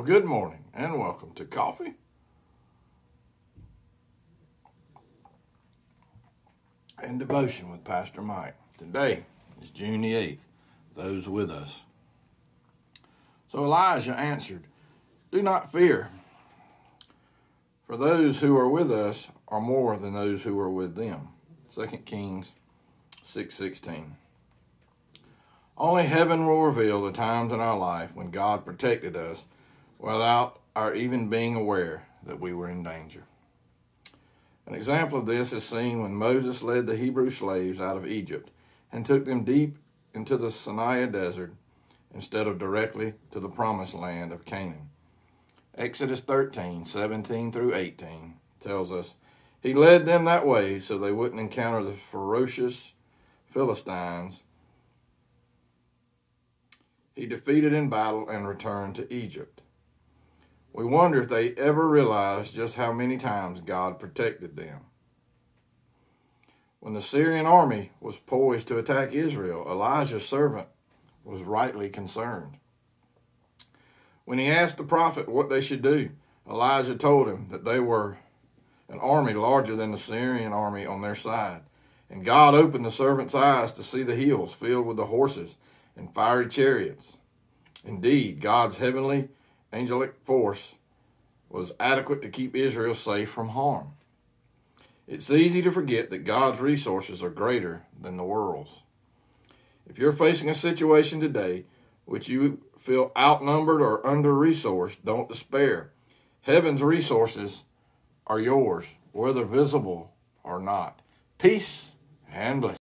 Well, good morning and welcome to Coffee and Devotion with Pastor Mike. Today is June the 8th. Those with us. So Elisha answered, Do not fear, for those who are with us are more than those who are with them. 2 Kings 6:16. Only heaven will reveal the times in our life when God protected us without our even being aware that we were in danger. An example of this is seen when Moses led the Hebrew slaves out of Egypt and took them deep into the Sinai desert instead of directly to the promised land of Canaan. Exodus 13, 17 through 18 tells us, He led them that way so they wouldn't encounter the ferocious Philistines. He defeated in battle and returned to Egypt. We wonder if they ever realized just how many times God protected them. When the Syrian army was poised to attack Israel, Elisha's servant was rightly concerned. When he asked the prophet what they should do, Elijah told him that they were an army larger than the Syrian army on their side. And God opened the servant's eyes to see the hills filled with the horses and fiery chariots. Indeed, God's heavenly angelic force was adequate to keep Israel safe from harm. It's easy to forget that God's resources are greater than the world's. If you're facing a situation today which you feel outnumbered or under resourced, don't despair. Heaven's resources are yours, whether visible or not. Peace and blessings.